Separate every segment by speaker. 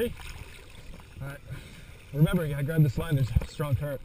Speaker 1: Ready? All right. Remember, you gotta grab this line, there's a strong current.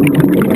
Speaker 2: Thank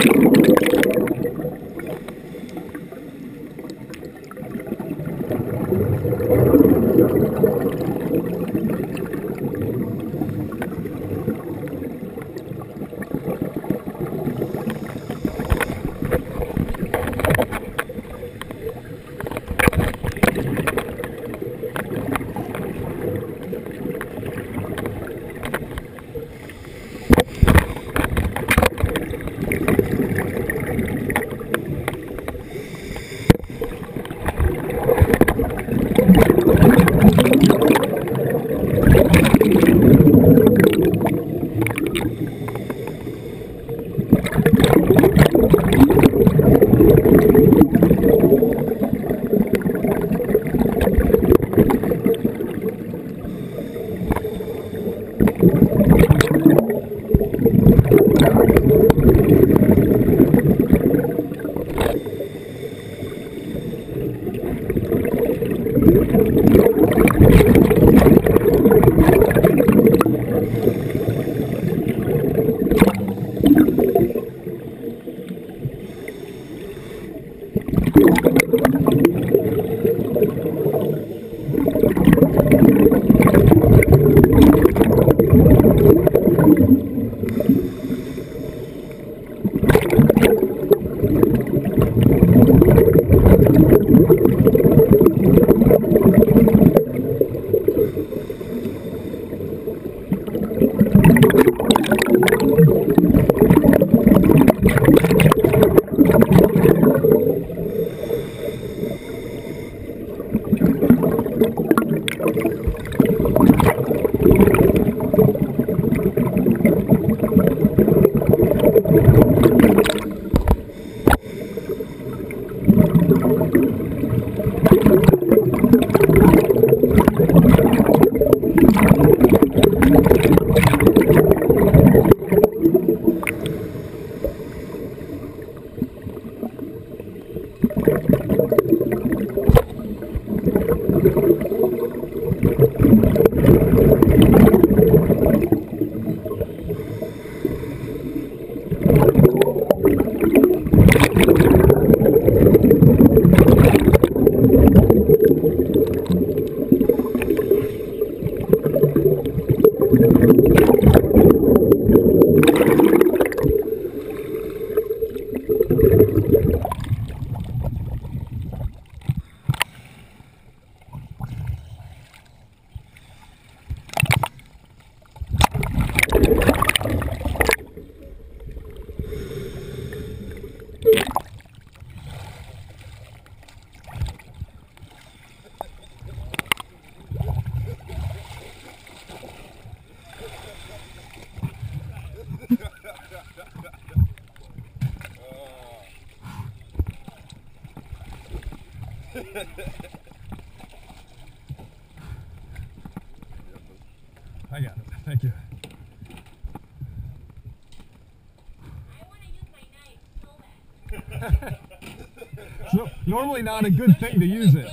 Speaker 2: probably not a good thing to use it.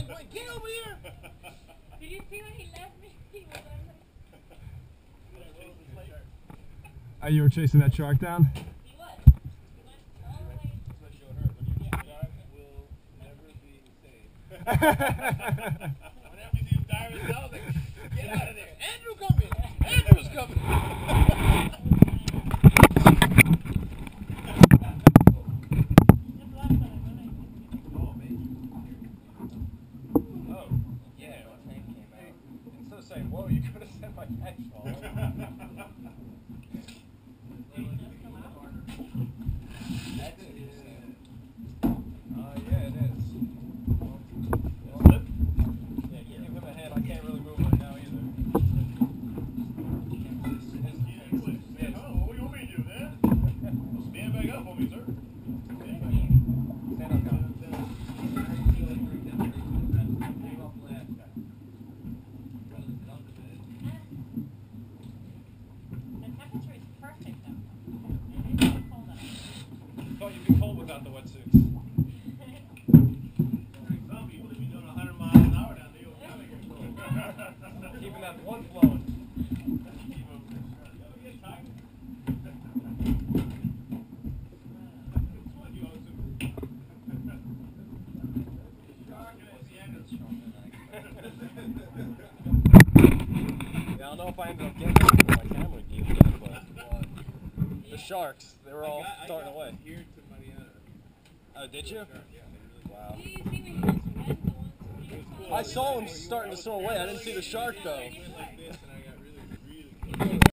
Speaker 3: You
Speaker 2: were chasing that shark down?
Speaker 1: Oh, you could have said my
Speaker 4: catch trying to get
Speaker 1: my camera but uh, the sharks, they were all got, away.
Speaker 5: Here to Mariana.
Speaker 1: Oh, did you? Wow. I saw him starting to swim away. I didn't see the shark though.